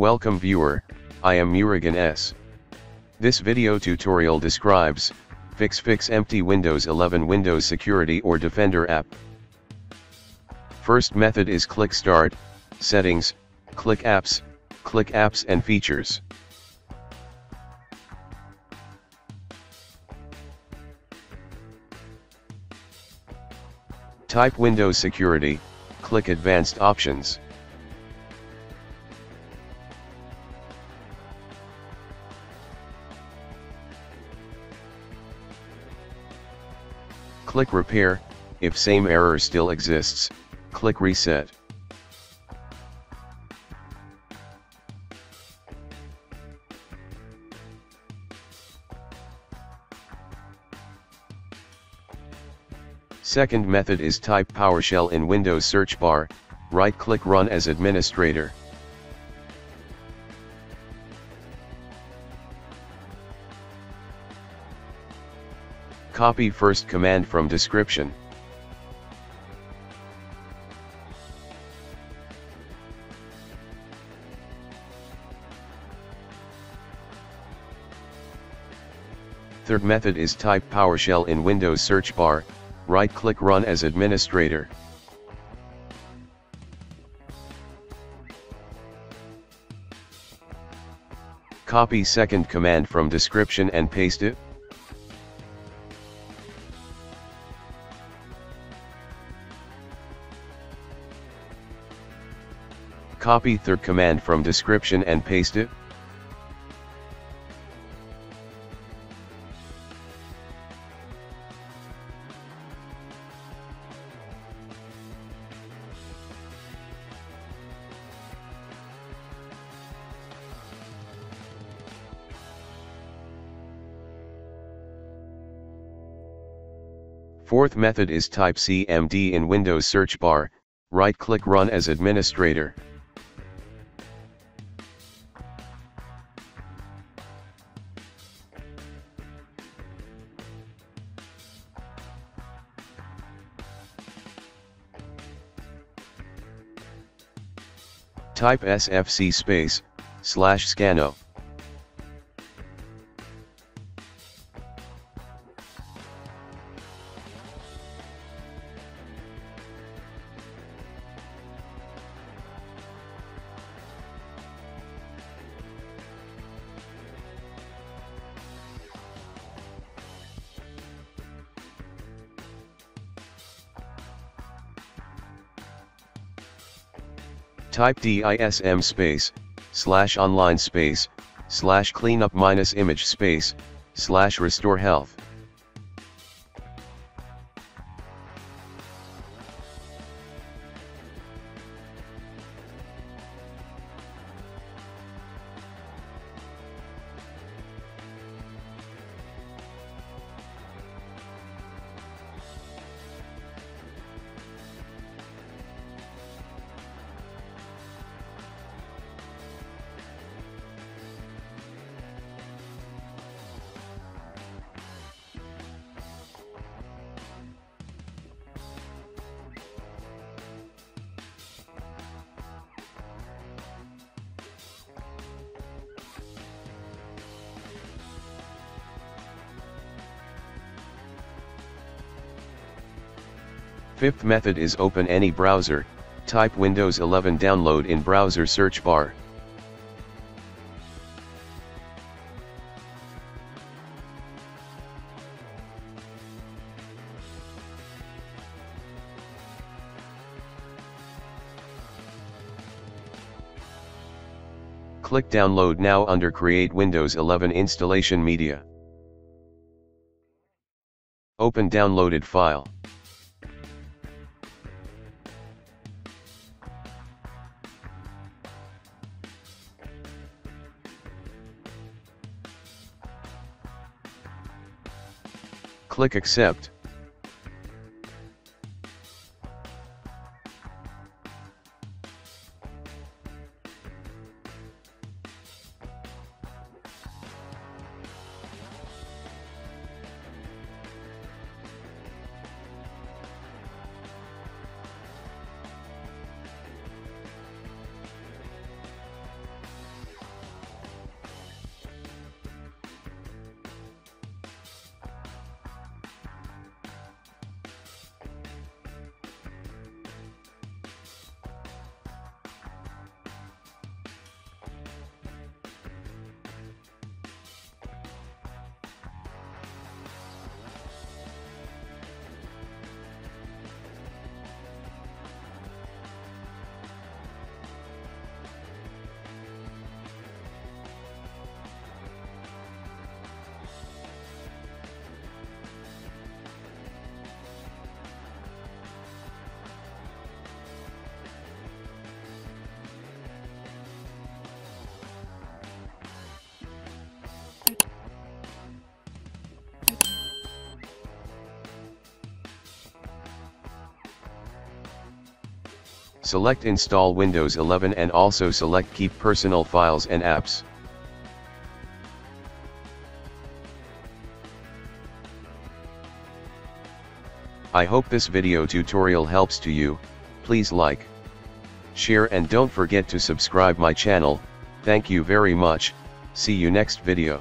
Welcome viewer, I am Murugan S. This video tutorial describes, fix fix empty Windows 11 Windows Security or Defender app. First method is click Start, Settings, click Apps, click Apps and Features. Type Windows Security, click Advanced Options. Click Repair, if same error still exists, click Reset. Second method is type PowerShell in Windows search bar, right-click Run as administrator. Copy first command from description. Third method is type PowerShell in Windows search bar, right-click Run as administrator. Copy second command from description and paste it. Copy third command from description and paste it. Fourth method is type CMD in Windows search bar, right-click Run as administrator. Type sfc space, slash scannow. Type DISM space, slash online space, slash cleanup minus image space, slash restore health. Fifth method is open any browser, type Windows 11 download in browser search bar. Click download now under create Windows 11 installation media. Open downloaded file. Click Accept. Select install Windows 11 and also select keep personal files and apps. I hope this video tutorial helps to you, please like, share and don't forget to subscribe my channel, thank you very much, see you next video.